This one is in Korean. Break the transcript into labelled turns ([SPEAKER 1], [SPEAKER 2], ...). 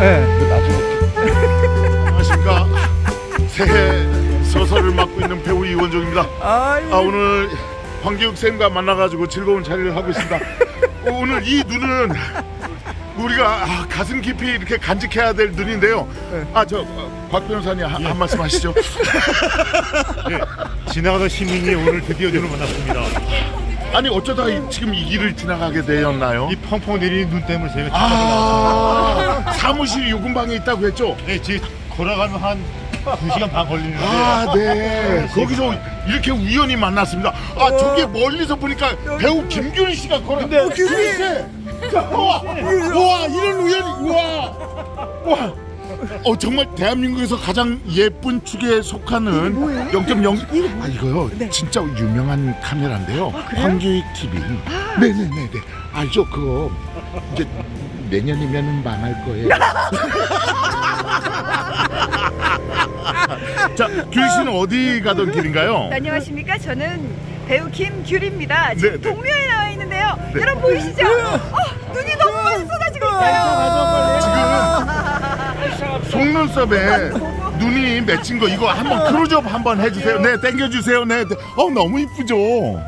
[SPEAKER 1] 네. 나중에. 안녕하십니까. 새해 서서를 맡고 있는 배우 이원종입니다. 아유. 아 오늘 황기욱 쌤과 만나가지고 즐거운 자리를 하고 있습니다. 오늘 이 눈은 우리가 아, 가슴 깊이 이렇게 간직해야 될 눈인데요. 예. 네. 아저 어, 곽 변호사님 한, 예. 한 말씀 하시죠.
[SPEAKER 2] 예. 지나가던 시민이 오늘 드디어 눈을 만났습니다.
[SPEAKER 1] 아니 어쩌다 이- 지금 이 길을 지나가게 되었나요?
[SPEAKER 2] 이 펑펑 내리는 눈 때문에 제가
[SPEAKER 1] 아 사무실 요금방에 있다고 했죠?
[SPEAKER 2] 네, 지금 걸어가면 한 2시간 반 걸리는데
[SPEAKER 1] 아, 네. 거기서 이렇게 우연히 만났습니다. 아, 저기 멀리서 보니까 배우 김규리 씨가 걸어. 어, 규리 씨. 와, 와, 이런 우연이, 와, 와. 어 정말 대한민국에서 가장 예쁜 축에 속하는 0.0아 이거요 진짜 유명한 카메라인데요 황교익 TV 네네네네 알죠 그거 이제 내년이면 망할 거예요 자 규리 씨는 어디 가던 길인가요?
[SPEAKER 3] 안녕하십니까? 저는 배우 김규리입니다. 지금
[SPEAKER 1] 네, 네.
[SPEAKER 3] 동묘에 나와 있는데요.
[SPEAKER 1] 네.
[SPEAKER 3] 여러분 보이시죠? 어,
[SPEAKER 1] 속눈썹에 눈이 맺힌 거 이거 한번 크로즈업 한번 해주세요. 네, 땡겨주세요. 네, 네. 어 너무 이쁘죠.